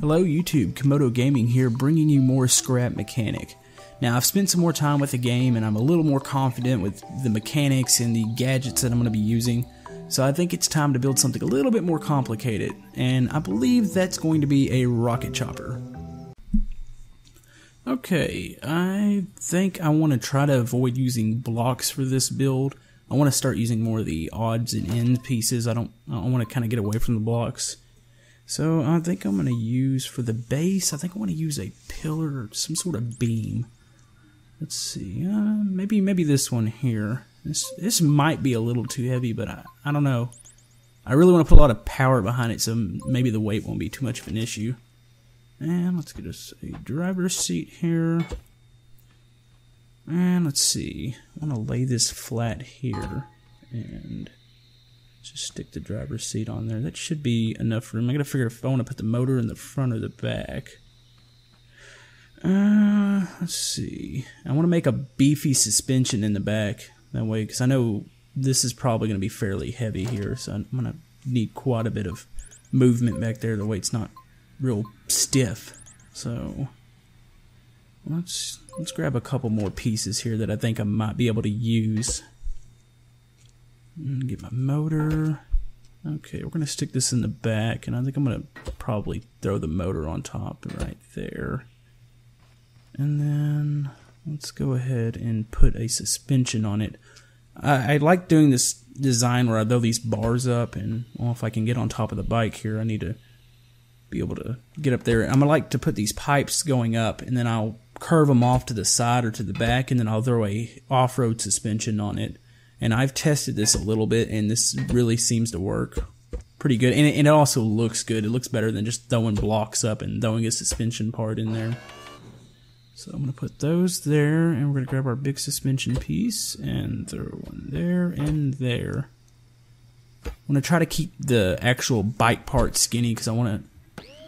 Hello YouTube, Camodo Gaming here bringing you more Scrap Mechanic. Now I've spent some more time with the game and I'm a little more confident with the mechanics and the gadgets that I'm going to be using. So I think it's time to build something a little bit more complicated and I believe that's going to be a rocket chopper. Okay, I think I want to try to avoid using blocks for this build. I want to start using more of the odds and ends pieces. I don't I want to kind of get away from the blocks. So I think I'm going to use, for the base, I think I want to use a pillar some sort of beam. Let's see, uh, maybe maybe this one here. This, this might be a little too heavy, but I, I don't know. I really want to put a lot of power behind it, so maybe the weight won't be too much of an issue. And let's get us a driver's seat here. And let's see, I want to lay this flat here. And just stick the driver's seat on there. That should be enough room. I gotta figure if I want to put the motor in the front or the back. Uh, let's see. I want to make a beefy suspension in the back. That way, because I know this is probably going to be fairly heavy here, so I'm going to need quite a bit of movement back there. The weight's not real stiff. So let's let's grab a couple more pieces here that I think I might be able to use. Get my motor. Okay, we're going to stick this in the back, and I think I'm going to probably throw the motor on top right there. And then let's go ahead and put a suspension on it. I, I like doing this design where I throw these bars up, and well, if I can get on top of the bike here, I need to be able to get up there. I'm going to like to put these pipes going up, and then I'll curve them off to the side or to the back, and then I'll throw a off-road suspension on it and I've tested this a little bit, and this really seems to work pretty good. And it, and it also looks good. It looks better than just throwing blocks up and throwing a suspension part in there. So I'm going to put those there, and we're going to grab our big suspension piece and throw one there and there. I'm going to try to keep the actual bike part skinny because I want to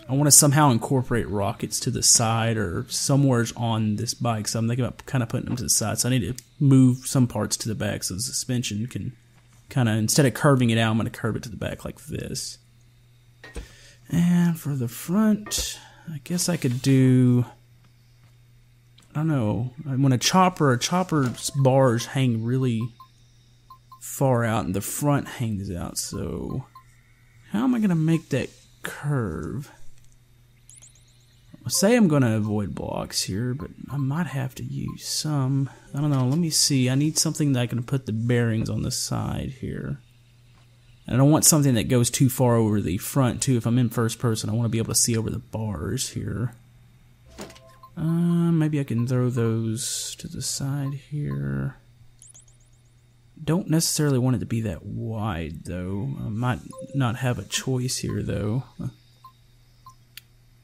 I want to somehow incorporate rockets to the side or somewheres on this bike. So I'm thinking about kind of putting them to the side. So I need to move some parts to the back so the suspension can kind of, instead of curving it out, I'm going to curve it to the back like this. And for the front, I guess I could do, I don't know, when a chopper, a chopper's bars hang really far out and the front hangs out. So how am I going to make that curve? Say I'm going to avoid blocks here, but I might have to use some. I don't know. Let me see. I need something that I can put the bearings on the side here. And I don't want something that goes too far over the front, too. If I'm in first person, I want to be able to see over the bars here. Uh, maybe I can throw those to the side here. Don't necessarily want it to be that wide, though. I might not have a choice here, though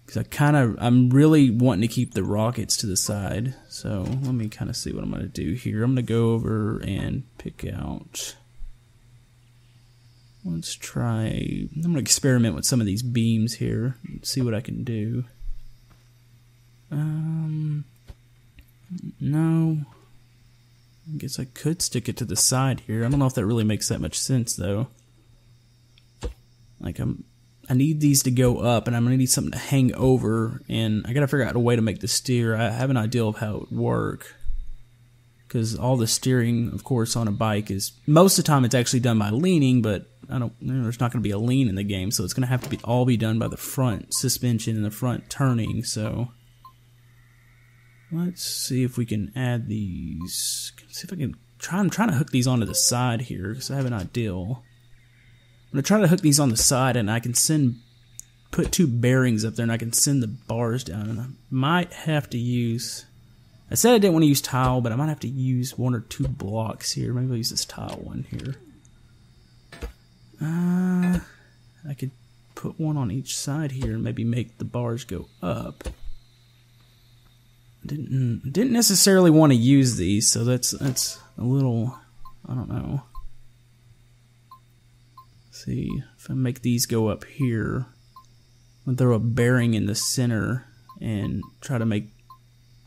because I kind of I'm really wanting to keep the rockets to the side. So let me kind of see what I'm going to do here. I'm going to go over and pick out. Let's try. I'm going to experiment with some of these beams here. See what I can do. Um, no. I guess I could stick it to the side here. I don't know if that really makes that much sense though. Like I'm I need these to go up, and I'm gonna need something to hang over, and I gotta figure out a way to make the steer. I have an idea of how it would work, because all the steering, of course, on a bike is most of the time it's actually done by leaning, but I don't. There's not gonna be a lean in the game, so it's gonna have to be all be done by the front suspension and the front turning. So let's see if we can add these. See if I can try. I'm trying to hook these onto the side here because I have an ideal. I'm to try to hook these on the side and I can send, put two bearings up there and I can send the bars down. And I might have to use, I said I didn't want to use tile, but I might have to use one or two blocks here. Maybe I'll use this tile one here. Uh, I could put one on each side here and maybe make the bars go up. Didn't didn't necessarily want to use these, so that's that's a little I don't know see if I make these go up here and throw a bearing in the center and try to make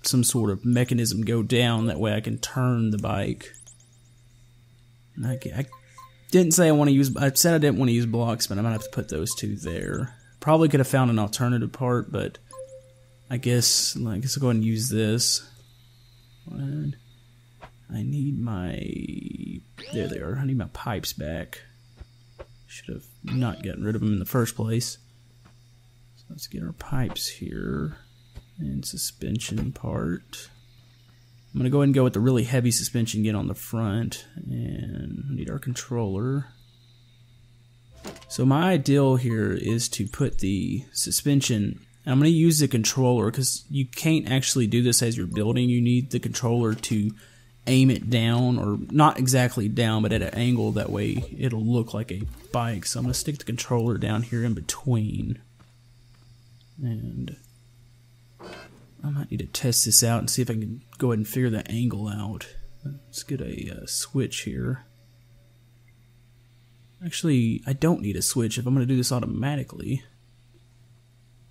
some sort of mechanism go down that way I can turn the bike I, I didn't say I want to use I said I didn't want to use blocks but I might have to put those two there Probably could have found an alternative part, but I guess I guess I'll go ahead and use this. And I need my there they are. I need my pipes back. Should have not gotten rid of them in the first place. So let's get our pipes here and suspension part. I'm gonna go ahead and go with the really heavy suspension again on the front and need our controller. So my ideal here is to put the suspension I'm going to use the controller because you can't actually do this as you're building. You need the controller to aim it down or not exactly down but at an angle that way it'll look like a bike. So I'm to stick the controller down here in between. And I might need to test this out and see if I can go ahead and figure the angle out. Let's get a uh, switch here. Actually, I don't need a switch if I'm to do this automatically.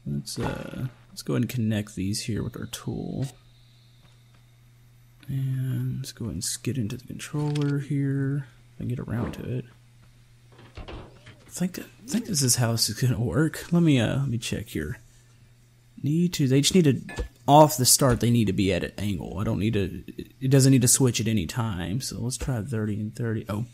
Let's uh, let's go ahead and connect these here with our tool. And let's go ahead and get into the controller here and get around to it. I think I think this is how this is gonna work. Let me uh let me check here. Need to they just need to off the start they need to be at an angle. I don't need to it doesn't need to switch at any time. So let's try 30 and 30. Oh.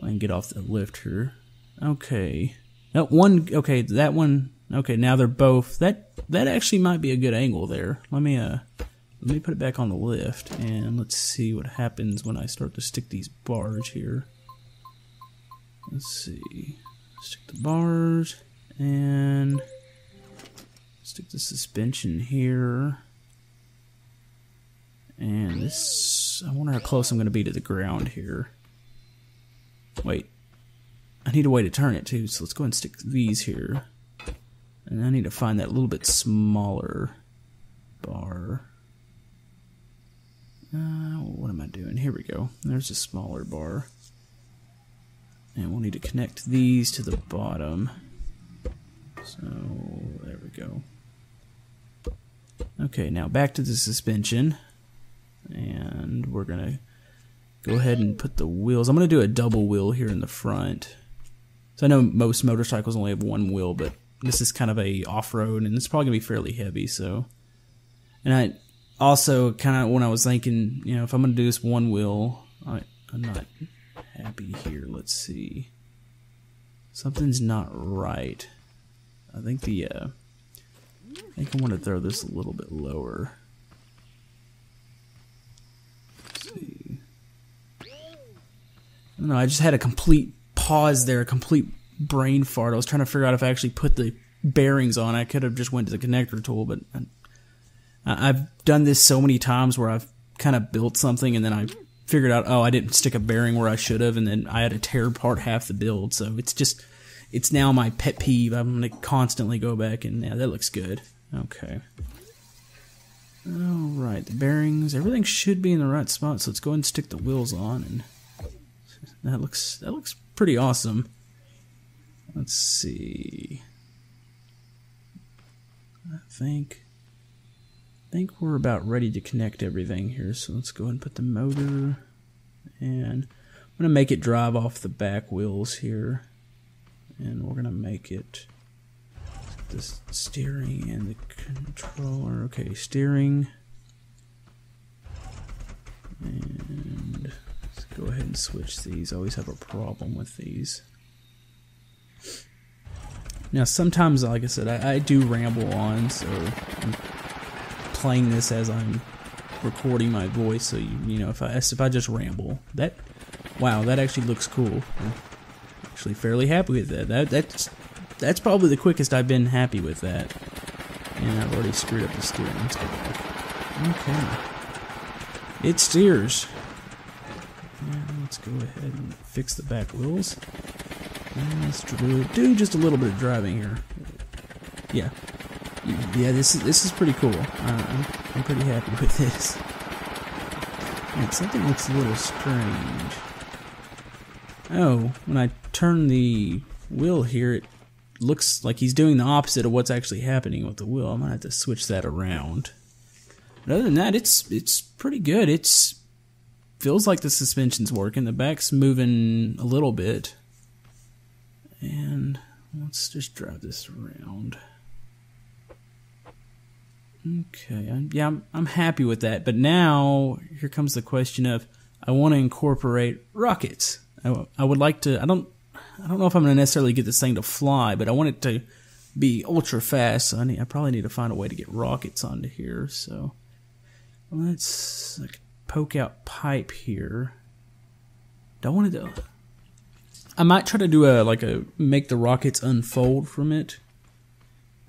I can get off the lift here. Okay. No, one okay, that one Okay, now they're both that that actually might be a good angle there. Let me uh let me put it back on the lift and let's see what happens when I start to stick these bars here. Let's see. Stick the bars and stick the suspension here. And this I wonder how close I'm gonna be to the ground here. Wait. I need a way to turn it too, so let's go and stick these here. And I need to find that little bit smaller bar. Uh, what am I doing? Here we go. There's a smaller bar. And we'll need to connect these to the bottom. So, there we go. Okay, now back to the suspension. And we're going to go ahead and put the wheels. I'm going to do a double wheel here in the front. So I know most motorcycles only have one wheel, but this is kind of a off-road and it's probably gonna be fairly heavy so and i also kind of when i was thinking you know if i'm gonna do this one wheel I, i'm not happy here let's see something's not right i think the uh i think i want to throw this a little bit lower let's see know I just had a complete pause there, a complete brain fart. I was trying to figure out if I actually put the bearings on. I could have just went to the connector tool, but I, I've done this so many times where I've kind of built something and then I figured out, oh, I didn't stick a bearing where I should have, and then I had to tear apart half the build. So it's just, it's now my pet peeve. I'm gonna constantly go back and yeah, that looks good. Okay. All right, the bearings, everything should be in the right spot. So let's go ahead and stick the wheels on, and that looks that looks pretty awesome. Let's see. I think think we're about ready to connect everything here. So let's go ahead and put the motor and I'm gonna make it drive off the back wheels here. And we're gonna make it the steering and the controller. Okay, steering. And let's go ahead and switch these. I always have a problem with these. Now, sometimes, like I said, I, I do ramble on, so I'm playing this as I'm recording my voice. So you, you know, if I if I just ramble, that wow, that actually looks cool. I'm actually fairly happy with that. That that's that's probably the quickest I've been happy with that. And I've already screwed up the steering. Let's go back. Okay, it steers. let's go ahead and fix the back wheels. And Let's do, do just a little bit of driving here. Yeah, yeah. This is this is pretty cool. Uh, I'm I'm pretty happy with this. And something looks a little strange. Oh, when I turn the wheel here, it looks like he's doing the opposite of what's actually happening with the wheel. I'm gonna have to switch that around. But other than that, it's it's pretty good. It's feels like the suspension's working. The back's moving a little bit. And let's just drive this around. Okay, yeah, I'm, I'm happy with that. But now here comes the question of I want to incorporate rockets. I, I would like to. I don't. I don't know if I'm going to necessarily get this thing to fly, but I want it to be ultra fast. So I need. I probably need to find a way to get rockets onto here. So let's like, poke out pipe here. Don't want to. I might try to do a like a make the rockets unfold from it.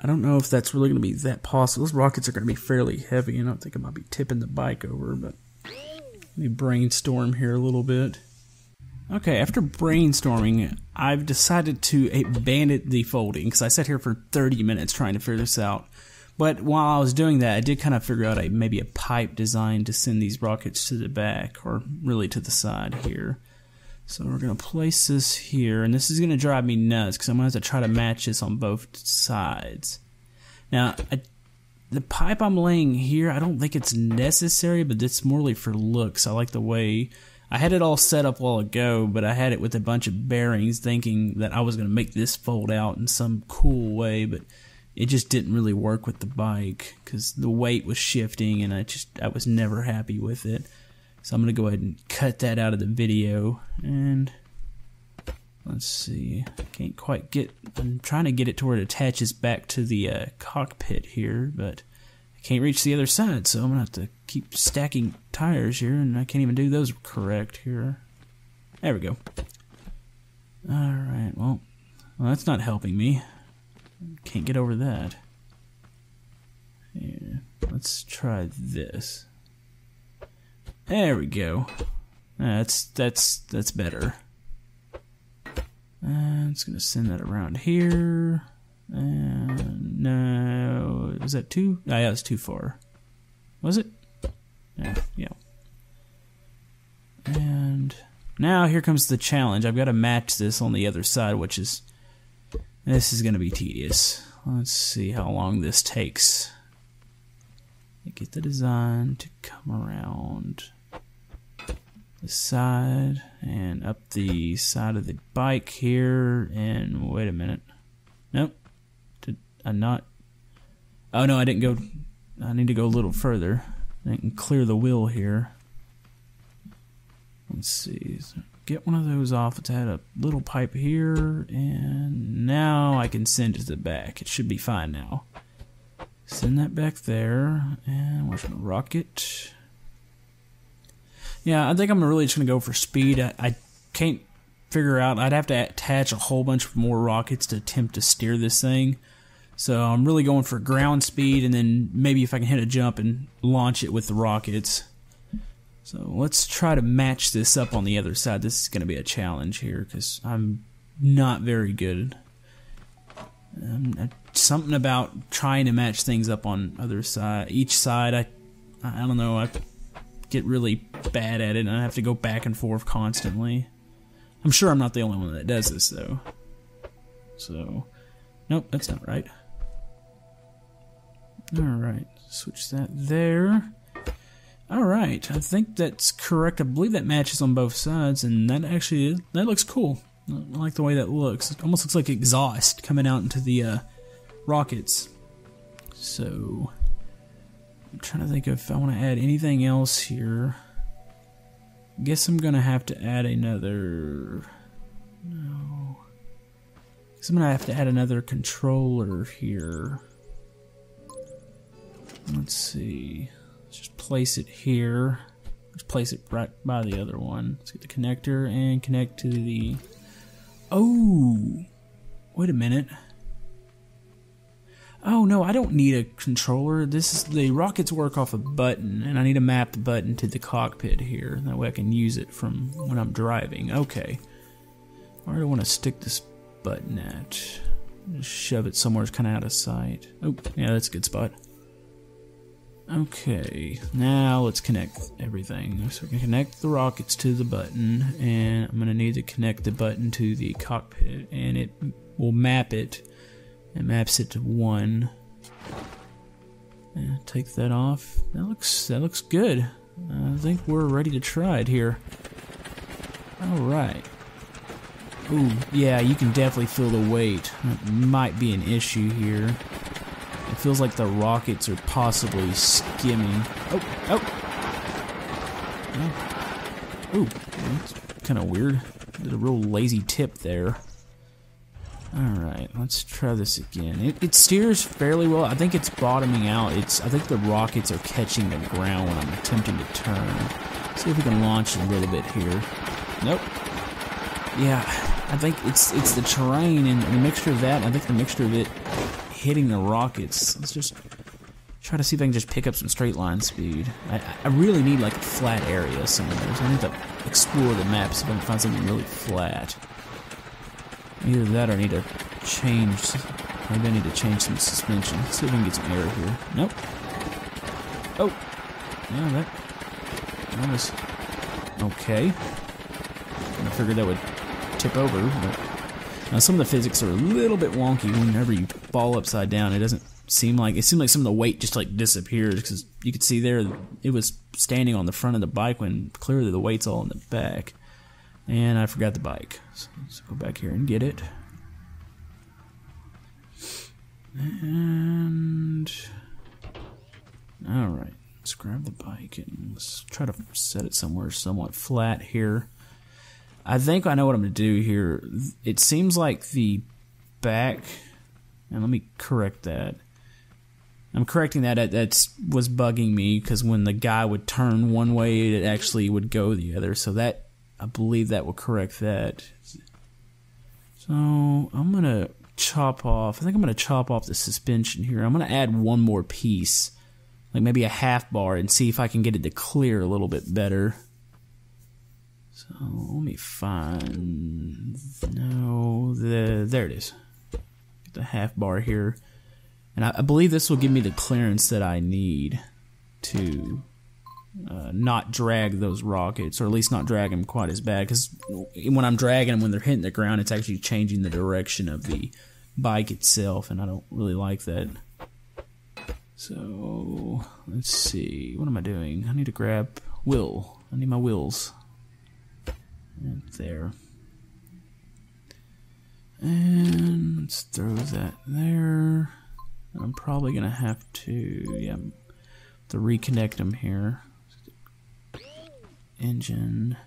I don't know if that's really going to be that possible. Those rockets are going to be fairly heavy. And I don't think I might be tipping the bike over, but let me brainstorm here a little bit. Okay, after brainstorming, I've decided to abandon the folding because I sat here for 30 minutes trying to figure this out. But while I was doing that, I did kind of figure out a maybe a pipe design to send these rockets to the back, or really to the side here. So we're going to place this here, and this is going to drive me nuts because I'm going to have to try to match this on both sides. Now, I, the pipe I'm laying here, I don't think it's necessary, but it's morely for looks. I like the way I had it all set up a while ago, but I had it with a bunch of bearings thinking that I was going to make this fold out in some cool way, but it just didn't really work with the bike because the weight was shifting and I just I was never happy with it. So I'm going to go ahead and cut that out of the video. And let's see. I can't quite get, I'm trying to get it to where it attaches back to the uh, cockpit here, but I can't reach the other side. So I'm going to have to keep stacking tires here, and I can't even do those correct here. There we go. Alright, well, well, that's not helping me. Can't get over that. Here, let's try this. There we go. That's that's that's better. Uh, I'm just gonna send that around here. And no, was that too? Oh, yeah, it's too far. Was it? Yeah, yeah. And now here comes the challenge. I've got to match this on the other side, which is this is gonna be tedious. Let's see how long this takes. Get the design to come around the side and up the side of the bike here. And wait a minute. Nope. Did I not? Oh no I didn't go. I need to go a little further. I can clear the wheel here. Let's see. Get one of those off. It's had a little pipe here. And now I can send it to the back. It should be fine now. Send that back there. And where's my rocket yeah, I think I'm really just gonna go for speed. I, I can't figure out. I'd have to attach a whole bunch of more rockets to attempt to steer this thing. So I'm really going for ground speed, and then maybe if I can hit a jump and launch it with the rockets. So let's try to match this up on the other side. This is going to be a challenge here because I'm not very good. Um, something about trying to match things up on other side, each side. I, I don't know. I get really bad at it and I have to go back and forth constantly. I'm sure I'm not the only one that does this though. So, nope, that's not right. Alright, switch that there. Alright, I think that's correct. I believe that matches on both sides and that actually, is, that looks cool. I like the way that looks. It almost looks like exhaust coming out into the uh, rockets. So, I'm trying to think if I want to add anything else here. Guess I'm gonna have to add another. No. Guess I'm gonna have to add another controller here. Let's see. Let's just place it here. Let's place it right by the other one. Let's get the connector and connect to the. Oh! Wait a minute. Oh no, I don't need a controller. This is the rockets work off a button, and I need to map the button to the cockpit here. That way I can use it from when I'm driving. Okay. Where do I want to stick this button at? Shove it somewhere it's kind of out of sight. Oh, yeah, that's a good spot. Okay, now let's connect everything. So we can connect the rockets to the button, and I'm gonna need to connect the button to the cockpit, and it will map it it maps it to one. take that off. That looks that looks good. I think we're ready to try it here. All right. Ooh, yeah, you can definitely feel the weight. That might be an issue here. It feels like the rockets are possibly skimming. Oh, oh. oh. Ooh, that's kind of weird. Did a real lazy tip there. Alright, let's try this again. It, it, steers fairly well. I think it's bottoming out. It's I think the rockets are catching the ground when I'm attempting to turn. Let's see if we can launch a little bit here. Nope. Yeah, I think it's it's the terrain and the mixture of that. I think the mixture of it hitting the rockets. Let's just try to see if I can just pick up some straight line speed. I, I really need like a flat area somewhere. So I need to explore the map so I can find something really flat. Either that or I need to change. Maybe I need to change some suspension. Let's see if we can get some air here. Nope. Oh. Yeah, that, that was okay. I figured that would tip over, but now some of the physics are a little bit wonky whenever you fall upside down. It doesn't seem like it seemed like some of the weight just like disappears because you could see there it was standing on the front of the bike when clearly the weight's all in the back. And I forgot the bike. So let's go back here and get it. And all right, let's grab the bike and let's try to set it somewhere somewhat flat here. I think I know what I'm going to do here. It seems like the back, and let me correct that. I'm correcting that. That was bugging me because when the guy would turn one way, it actually would go the other. So that I believe that will correct that. So I'm gonna chop off. I think I'm gonna chop off the suspension here. I'm gonna add one more piece, like maybe a half bar, and see if I can get it to clear a little bit better. So let me find. No, the there it is. Get the half bar here, and I, I believe this will give me the clearance that I need to uh, not drag those rockets, or at least not drag them quite as bad. Because when I'm dragging them, when they're hitting the ground, it's actually changing the direction of the bike itself, and I don't really like that. So let's see. What am I doing? I need to grab wheel. I need my wheels. And there. And let's throw that there. I'm probably gonna have to, yeah, to reconnect them here engine.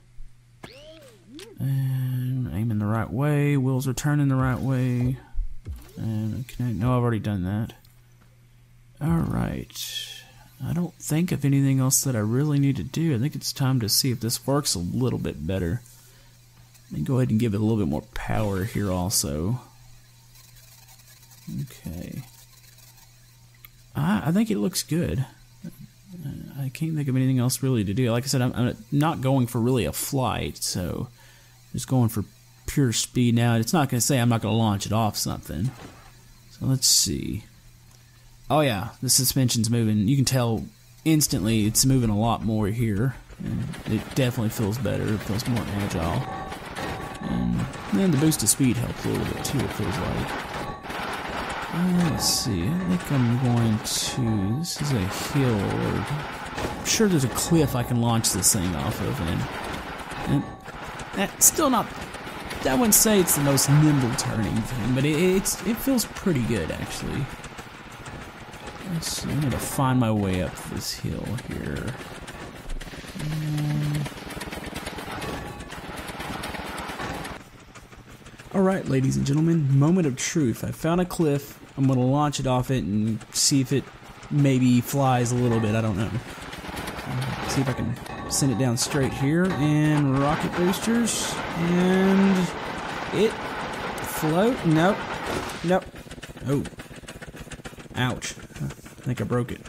And aiming the right way. Wheels are turning the right way. And connect. No, I've already done that. Alright. I don't think of anything else that I really need to do. I think it's time to see if this works a little bit better. Let me go ahead and give it a little bit more power here also. Okay. I, I think it looks good. I can't think of anything else really to do. Like I said, I'm, I'm not going for really a flight, so just going for pure speed now. It's not going to say I'm not going to launch it off something. So let's see. Oh yeah, the suspension's moving. You can tell instantly it's moving a lot more here. And it definitely feels better. It feels more agile. And then the boost of speed helps a little bit too, it feels like. Uh, let's see. I think I'm going to. This is a hill. Or, I'm sure there's a cliff I can launch this thing off of, and, and that's still not. I wouldn't say it's the most nimble turning thing, but it, it's it feels pretty good actually. Let's see. I'm gonna find my way up this hill here. Alright, ladies and gentlemen, moment of truth. I found a cliff. I'm to launch it off it and see if it maybe flies a little bit. I don't know. see if I can send it down straight here. And rocket boosters. And it float. Nope. Nope. Oh. Ouch. I think I broke it.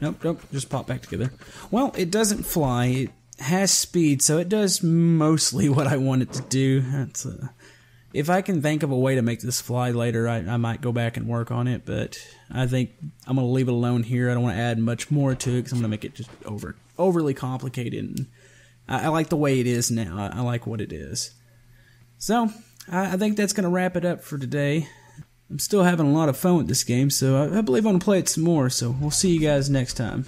Nope, nope. Just pop back together. Well, it doesn't fly. It has speed, so it does mostly what I want it to do. That's uh, if I can think of a way to make this fly later, I, I might go back and work on it. But I think I'm gonna leave it alone here. I don't want to add much more to it because I'm gonna make it just over overly complicated. And I, I like the way it is now. I, I like what it is. So I, I, think that's gonna wrap it up for today. I'm still having a lot of fun with this game, so I, I believe I'm gonna play it some more. So we'll see you guys next time.